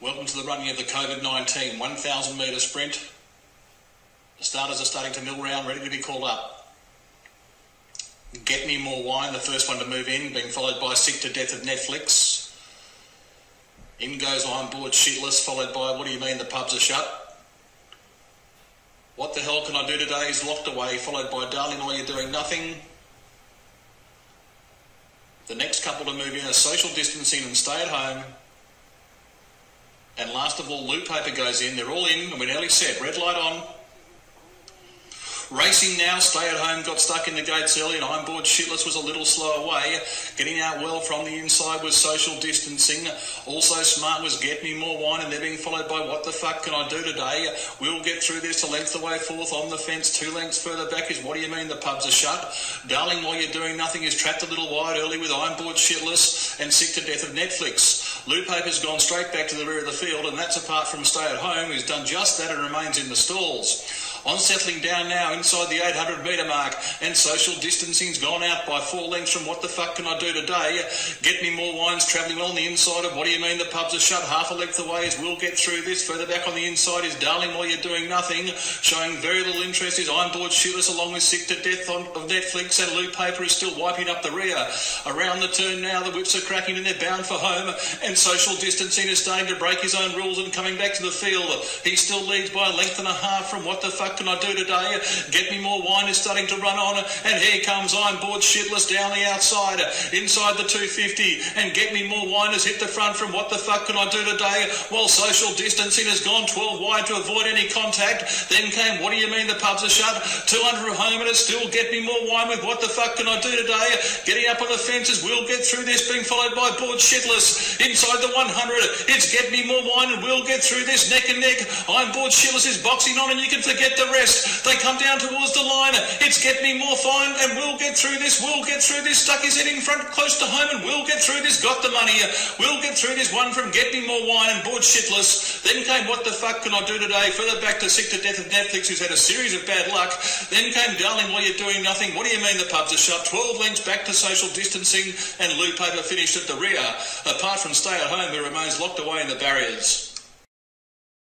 Welcome to the running of the COVID 19 1,000 metre sprint. The starters are starting to mill round, ready to be called up. Get Me More Wine, the first one to move in, being followed by Sick to Death of Netflix. In goes I'm Bored Shitless, followed by What Do You Mean the Pubs Are Shut? What the Hell Can I Do Today is locked away, followed by Darling While You're Doing Nothing. The next couple to move in are Social Distancing and Stay at Home. And last of all, Loo Paper goes in. They're all in, and we're nearly set. Red light on. Racing now, stay at home, got stuck in the gates early, and I'm bored shitless was a little slow away. Getting out well from the inside was social distancing. Also smart was get me more wine, and they're being followed by what the fuck can I do today? We'll get through this a length away fourth on the fence. Two lengths further back is what do you mean the pubs are shut? Darling, while you're doing nothing, is trapped a little wide early with I'm bored shitless and sick to death of Netflix. Loo Paper's gone straight back to the rear of the field, and that's apart from stay at home, who's done just that and remains in the stalls. I'm settling down now inside the 800 metre mark, and social distancing's gone out by four lengths from what the fuck can I do today? Get me more wines travelling on the inside of what do you mean the pubs are shut half a length away as we'll get through this. Further back on the inside is Darling while you're doing nothing, showing very little interest is I'm bored shitless along with Sick to Death on, of Netflix, and Loo Paper is still wiping up the rear. Around the turn now, the whips are cracking and they're bound for home, and social distancing is starting to break his own rules and coming back to the field. He still leads by a length and a half from what the fuck what can I do today? Get me more wine is starting to run on, and here comes I'm bored shitless down the outside, inside the 250, and get me more wine has hit the front from what the fuck can I do today? While social distancing has gone 12 wide to avoid any contact, then came what do you mean the pubs are shut? 200 home and it's still get me more wine with what the fuck can I do today? Getting up on the fences, we'll get through this, being followed by bored shitless inside the 100. It's get me more wine and we'll get through this neck and neck. I'm bored shitless is boxing on and you can forget the rest. They come down towards the liner. It's get me more fine, and we'll get through this. We'll get through this. Stuck his head in front, close to home, and we'll get through this. Got the money. We'll get through this. One from get me more wine and bored shitless. Then came what the fuck can I do today? Further back to sick to death of Netflix, who's had a series of bad luck. Then came darling while you're doing nothing. What do you mean the pubs are shut? Twelve lengths back to social distancing, and Loo Paper finished at the rear. Apart from stay at home, who remains locked away in the barriers.